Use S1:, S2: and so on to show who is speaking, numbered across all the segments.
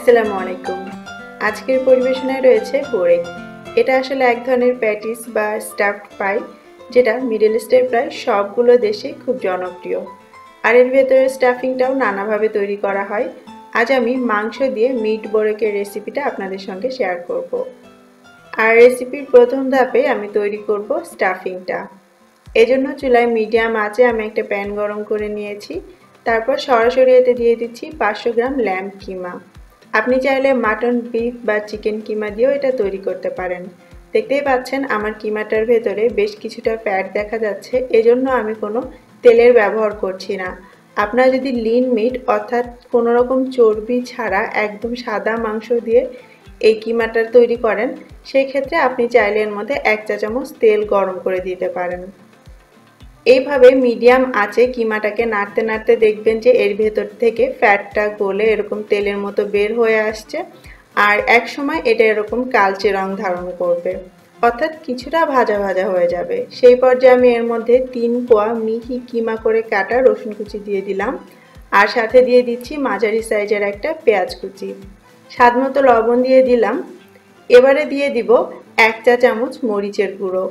S1: আসসালামু আলাইকুম। আজকের পরিবেশনায় রয়েছে বোরেক এটা আসলে এক ধরনের প্যাটিস বা স্টাফড পাই, যেটা মিডল ইস্টের প্রায় সবগুলো দেশে খুব জনপ্রিয়। আর এর ভেতরে স্টাফিংটাও নানাভাবে তৈরি করা হয়। আজ আমি মাংস দিয়ে মিট বোরেকের রেসিপিটা আপনাদের সঙ্গে শেয়ার করব। আর রেসিপির প্রথম ধাপে আমি তৈরি করব স্টাফিংটা। এজন্য চুলায় মিডিয়াম আঁচে আমি একটা প্যান গরম করে নিয়েছি। তারপর সরাসরি এতে দিয়ে দিচ্ছি পাঁচশো গ্রাম ল্যাম্প কিমা। আপনি চাইলে মাটন, বিফ বা চিকেন কিমা দিয়েও এটা তৈরি করতে পারেন। দেখতেই পাচ্ছেন আমার কিমাটার ভেতরে বেশ কিছুটা ফ্যাট দেখা যাচ্ছে, এজন্য আমি কোনো তেলের ব্যবহার করছি না। আপনারা যদি লিন মিট অর্থাৎ কোনো রকম চর্বি ছাড়া একদম সাদা মাংস দিয়ে এই কিমাটার তৈরি করেন সেই ক্ষেত্রে আপনি চাইলে এর মধ্যে এক চা চামচ তেল গরম করে দিতে পারেন। এইভাবে মিডিয়াম আঁচে কিমাটাকে নাড়তে নাড়তে দেখবেন যে এর ভেতর থেকে ফ্যাটটা গলে এরকম তেলের মতো বের হয়ে আসছে। আর এক সময় এটা এরকম কালচে রং ধারণ করবে। অর্থাৎ কিছুটা ভাজা ভাজা হয়ে যাবে। সেই পর্যায়ে আমি এর মধ্যে তিন কোয়া মিহি কিমা করে কাটা রসুন কুচি দিয়ে দিলাম। আর সাথে দিয়ে দিচ্ছি মাঝারি সাইজের একটা পেঁয়াজ কুচি। স্বাদ মতো লবণ দিয়ে দিলাম। এবারে দিয়ে দিব এক চা চামচ মরিচের গুঁড়ো।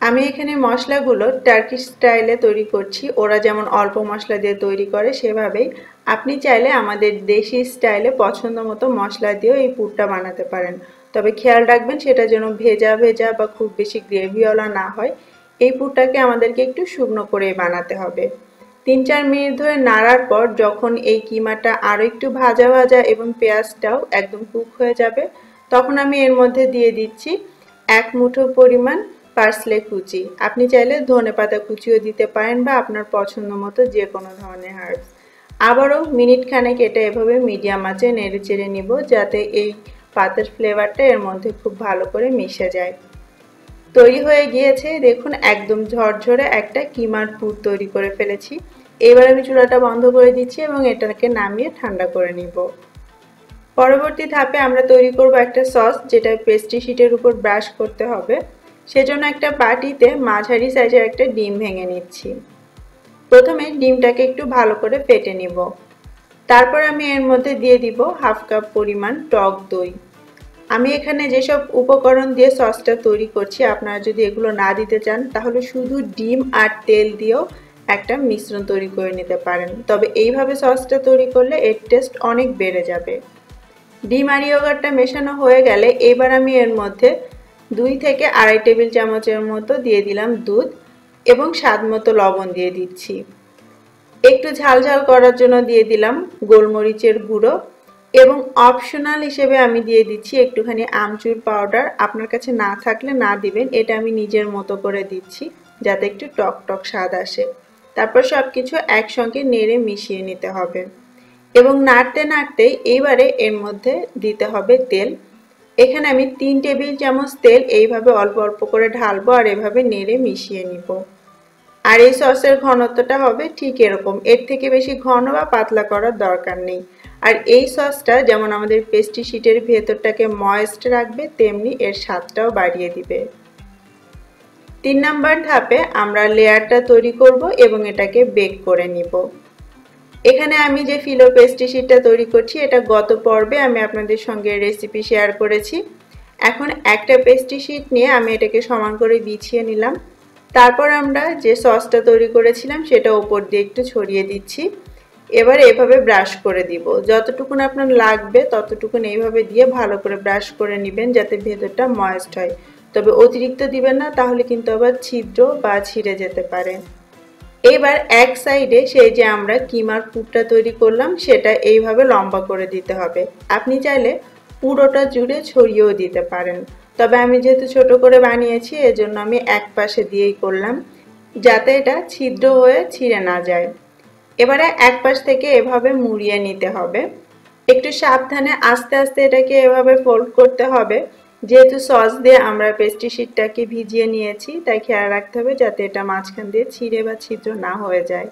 S1: আমি এখানে মশলাগুলো টার্কিশ স্টাইলে তৈরি করছি। ওরা যেমন অল্প মশলা দিয়ে তৈরি করে, সেভাবেই। আপনি চাইলে আমাদের দেশি স্টাইলে পছন্দ মতো মশলা দিয়েও এই পুরটা বানাতে পারেন। তবে খেয়াল রাখবেন, সেটা যেন ভেজা ভেজা বা খুব বেশি গ্রেভিওয়ালা না হয়। এই পুরটাকে আমাদেরকে একটু শুকনো করে বানাতে হবে। তিন চার মিনিট ধরে নাড়ার পর যখন এই কিমাটা আরও একটু ভাজা ভাজা এবং পেঁয়াজটাও একদম কুক হয়ে যাবে, তখন আমি এর মধ্যে দিয়ে দিচ্ছি এক মুঠো পরিমাণ পার্সলে কুচি। আপনি চাইলে ধনে পাতা কুচিও দিতে পারেন বা আপনার পছন্দ মতো যে কোনো ধরনের হার্বস। আবারও মিনিট খানেক এটা এভাবে মিডিয়াম আঁচে নেড়ে চেড়ে নিব যাতে এই পাতার ফ্লেভারটা এর মধ্যে খুব ভালো করে মিশে যায়। তৈরি হয়ে গিয়েছে, দেখুন, একদম ঝরঝরে একটা কিমার পুর তৈরি করে ফেলেছি। এবার আমি চুলাটা বন্ধ করে দিচ্ছি এবং এটাকে নামিয়ে ঠান্ডা করে নিব। পরবর্তী ধাপে আমরা তৈরি করব একটা সস, যেটা পেস্ট্রি শিটের উপর ব্রাশ করতে হবে। সেজন্য একটা বাটিতে মাঝারি সাইজের একটা ডিম ভেঙে নিচ্ছি। প্রথমে ডিমটাকে একটু ভালো করে ফেটে নিব। তারপর আমি এর মধ্যে দিয়ে দিব হাফ কাপ পরিমাণ টক দই। আমি এখানে যেসব উপকরণ দিয়ে সসটা তৈরি করছি, আপনারা যদি এগুলো না দিতে চান, তাহলে শুধু ডিম আর তেল দিয়েও একটা মিশ্রণ তৈরি করে নিতে পারেন। তবে এইভাবে সসটা তৈরি করলে এর টেস্ট অনেক বেড়ে যাবে। ডিম আর ইয়োগারটা মেশানো হয়ে গেলে এবার আমি এর মধ্যে দুই থেকে আড়াই টেবিল চামচের মতো দিয়ে দিলাম দুধ এবং স্বাদ মতো লবণ দিয়ে দিচ্ছি। একটু ঝাল ঝাল করার জন্য দিয়ে দিলাম গোলমরিচের গুঁড়ো এবং অপশনাল হিসেবে আমি দিয়ে দিচ্ছি একটুখানি আমচুর পাউডার। আপনার কাছে না থাকলে না দিবেন, এটা আমি নিজের মতো করে দিচ্ছি যাতে একটু টক টক স্বাদ আসে। তারপর সব কিছু একসঙ্গে নেড়ে মিশিয়ে নিতে হবে। এবং নাড়তে নাড়তেই এইবারে এর মধ্যে দিতে হবে তেল। এখানে আমি তিন টেবিল চামচ তেল এইভাবে অল্প অল্প করে ঢালবো আর এভাবে নেড়ে মিশিয়ে নিব। আর এই সসের ঘনত্বটা হবে ঠিক এরকম। এর থেকে বেশি ঘন বা পাতলা করার দরকার নেই। আর এই সসটা যেমন আমাদের পেস্ট্রি শিটের ভেতরটাকে ময়েস্ট রাখবে, তেমনি এর স্বাদটাও বাড়িয়ে দিবে। তিন নাম্বার ধাপে আমরা লেয়ারটা তৈরি করব এবং এটাকে বেক করে নিব। এখানে আমি যে ফিলো পেস্ট্রি শিটটা তৈরি করছি, এটা গত পর্বে আমি আপনাদের সঙ্গে রেসিপি শেয়ার করেছি। এখন একটা পেস্ট্রি শিট নিয়ে আমি এটাকে সমান করে বিছিয়ে নিলাম। তারপর আমরা যে সসটা তৈরি করেছিলাম, সেটা ওপর দিয়ে একটু ছড়িয়ে দিচ্ছি। এবার এভাবে ব্রাশ করে দিব। যতটুকুন আপনার লাগবে, ততটুকুন এইভাবে দিয়ে ভালো করে ব্রাশ করে নেবেন যাতে ভেতরটা ময়েস্ট হয়। তবে অতিরিক্ত দিবেন না, তাহলে কিন্তু আবার ছিদ্র বা ছিঁড়ে যেতে পারে। এবার এক সাইডে সেই যে আমরা কিমার পুরটা তৈরি করলাম, সেটা এইভাবে লম্বা করে দিতে হবে। আপনি চাইলে পুরোটা জুড়ে ছড়িয়েও দিতে পারেন। তবে আমি যেহেতু ছোট করে বানিয়েছি, এজন্য আমি এক পাশে দিয়েই করলাম, যাতে এটা ছিদ্র হয়ে ছিঁড়ে না যায়। এবারে এক পাশ থেকে এভাবে মুড়িয়ে নিতে হবে। একটু সাবধানে আস্তে আস্তে এটাকে এভাবে ফোল্ড করতে হবে। যেহেতু সস দিয়ে আমরা পেস্ট্রি শিটটাকে ভিজিয়ে নিয়েছি, তাই খেয়াল রাখতে হবে যাতে এটা মাঝখান দিয়ে ছিঁড়ে বা ছিদ্র না হয়ে যায়।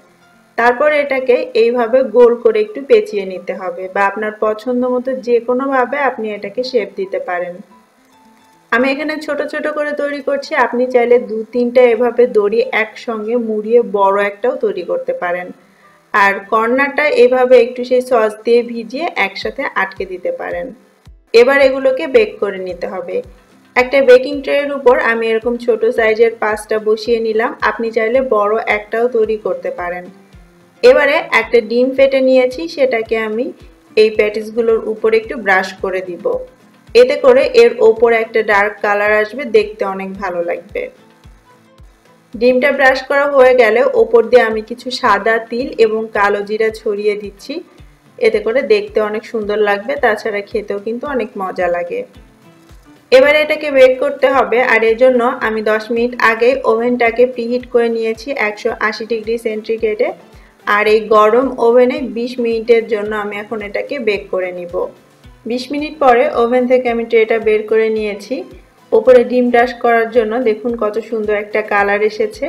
S1: তারপর এটাকে এইভাবে গোল করে একটু পেঁচিয়ে নিতে হবে বা আপনার পছন্দ মতো যে কোনোভাবে আপনি এটাকে শেপ দিতে পারেন। আমি এখানে ছোট ছোট করে তৈরি করছি, আপনি চাইলে দু তিনটা এভাবে দড়ি একসঙ্গে মুড়িয়ে বড় একটাও তৈরি করতে পারেন। আর কর্নারটা এভাবে একটু সেই সস দিয়ে ভিজিয়ে একসাথে আটকে দিতে পারেন। এবার এগুলোকে বেক করে নিতে হবে। একটা বেকিং ট্রের উপর আমি এরকম ছোট সাইজের পাঁচটা বসিয়ে নিলাম। আপনি চাইলে বড় একটাও তৈরি করতে পারেন। এবারে একটা ডিম ফেটে নিয়েছি, সেটাকে আমি এই প্যাটিসগুলোর উপরে একটু ব্রাশ করে দিব। এতে করে এর ওপরে একটা ডার্ক কালার আসবে, দেখতে অনেক ভালো লাগবে। ডিমটা ব্রাশ করা হয়ে গেলে ওপর দিয়ে আমি কিছু সাদা তিল এবং কালো জিরা ছড়িয়ে দিচ্ছি। এতে করে দেখতে অনেক সুন্দর লাগবে, তাছাড়া খেতেও কিন্তু অনেক মজা লাগে। এবার এটাকে বেক করতে হবে, আর এজন্য আমি 10 মিনিট আগে ওভেনটাকে প্রিহিট করে নিয়েছি একশো আশি ডিগ্রি সেন্টিগ্রেডে আর এই গরম ওভেনে 20 মিনিটের জন্য আমি এখন এটাকে বেক করে নিব। 20 মিনিট পরে ওভেন থেকে আমি ট্রেটা বের করে নিয়েছি। ওপরে ডিম ডাশ করার জন্য দেখুন কত সুন্দর একটা কালার এসেছে।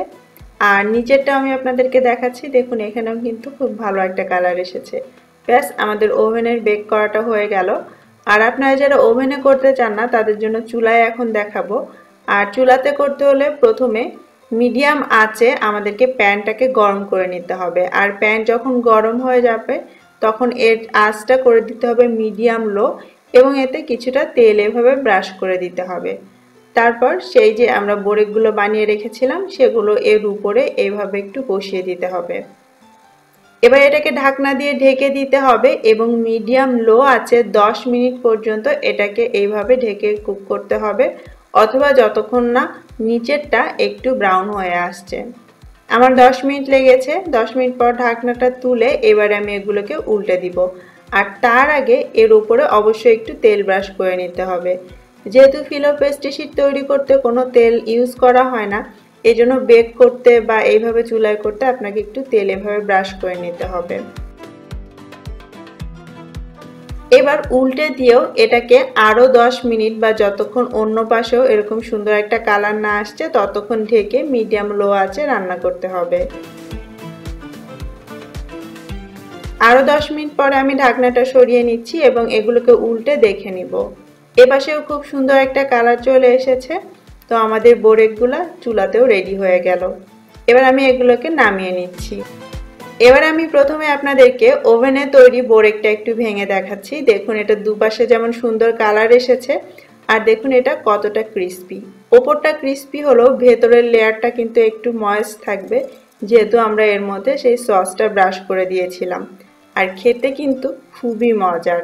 S1: আর নিচেরটা আমি আপনাদেরকে দেখাচ্ছি, দেখুন এখানেও কিন্তু খুব ভালো একটা কালার এসেছে। ব্যাস, আমাদের ওভেনের বেক করাটা হয়ে গেল। আর আপনারা যারা ওভেনে করতে চান না, তাদের জন্য চুলায় এখন দেখাবো। আর চুলাতে করতে হলে প্রথমে মিডিয়াম আঁচে আমাদেরকে প্যানটাকে গরম করে নিতে হবে। আর প্যান যখন গরম হয়ে যাবে, তখন এর আঁচটা করে দিতে হবে মিডিয়াম লো এবং এতে কিছুটা তেল এভাবে ব্রাশ করে দিতে হবে। তারপর সেই যে আমরা বোরেকগুলো বানিয়ে রেখেছিলাম, সেগুলো এর উপরে এইভাবে একটু বসিয়ে দিতে হবে। এবার এটাকে ঢাকনা দিয়ে ঢেকে দিতে হবে এবং মিডিয়াম লো আছে 10 মিনিট পর্যন্ত এটাকে এইভাবে ঢেকে কুক করতে হবে, অথবা যতক্ষণ না নিচেরটা একটু ব্রাউন হয়ে আসছে। আমার 10 মিনিট লেগেছে 10 মিনিট পর ঢাকনাটা তুলে এবারে আমি এগুলোকে উল্টে দিব। আর তার আগে এর উপরে অবশ্যই একটু তেল ব্রাশ করে নিতে হবে। যেহেতু ফিলো পেস্টিসিড তৈরি করতে কোনো তেল ইউজ করা হয় না এই জন্য বেক করতে বা এইভাবে চুলায় করতে আপনাকে একটু তেল এভাবে ব্রাশ করে নিতে হবে। এবার উল্টে দিয়েও এটাকে আরও দশ মিনিট বা যতক্ষণ অন্য পাশেও এরকম সুন্দর একটা কালার না আসছে, ততক্ষণ ঢেকে মিডিয়াম লো আছে রান্না করতে হবে। আরও দশ মিনিট পরে আমি ঢাকনাটা সরিয়ে নিচ্ছি এবং এগুলোকে উল্টে দেখে নিব। এপাশেও খুব সুন্দর একটা কালার চলে এসেছে। তো আমাদের বোরেকগুলা চুলাতেও রেডি হয়ে গেল। এবার আমি এগুলোকে নামিয়ে নিচ্ছি। এবার আমি প্রথমে আপনাদেরকে ওভেনে তৈরি বোরেকটা একটু ভেঙে দেখাচ্ছি। দেখুন, এটা দুপাশে যেমন সুন্দর কালার এসেছে, আর দেখুন, এটা কতটা ক্রিস্পি ওপরটা ক্রিস্পি হলেও ভেতরের লেয়ারটা কিন্তু একটু ময়েস থাকবে, যেহেতু আমরা এর মধ্যে সেই সসটা ব্রাশ করে দিয়েছিলাম। আর খেতে কিন্তু খুবই মজার।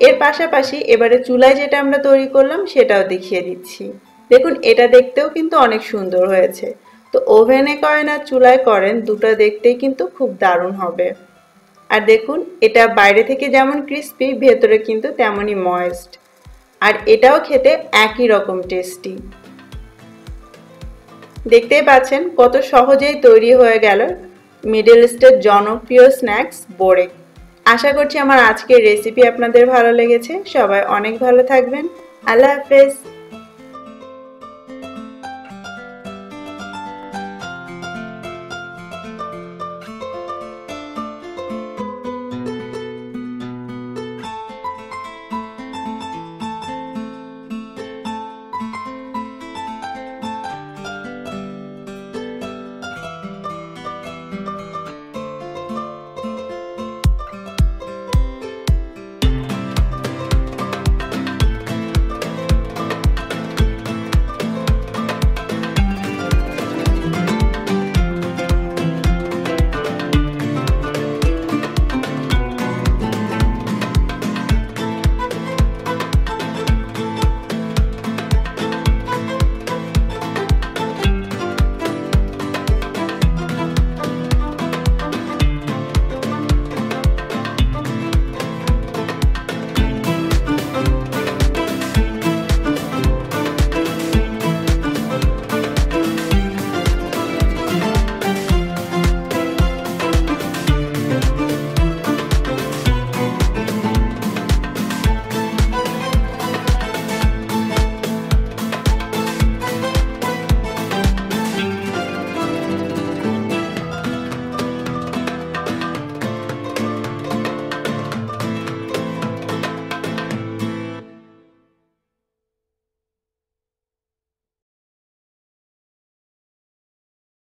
S1: এর পাশাপাশি এবারে চুলায় যেটা আমরা তৈরি করলাম সেটাও দেখিয়ে দিচ্ছি। দেখুন, এটা দেখতেও কিন্তু অনেক সুন্দর হয়েছে। তো ওভেনে করেন আর চুলায় করেন, দুটো দেখতেই কিন্তু খুব দারুণ হবে। আর দেখুন, এটা বাইরে থেকে যেমন ক্রিস্পি, ভেতরে কিন্তু তেমনই ময়েস্ট। আর এটাও খেতে একই রকম টেস্টি। দেখতেই পাচ্ছেন, কত সহজেই তৈরি হয়ে গেল মিডল ইস্টের জনপ্রিয় স্ন্যাক্স বোরে আশা করছি আমার আজকের রেসিপি আপনাদের ভালো লেগেছে। সবাই অনেক ভালো থাকবেন। আল্লাহ হাফেজ।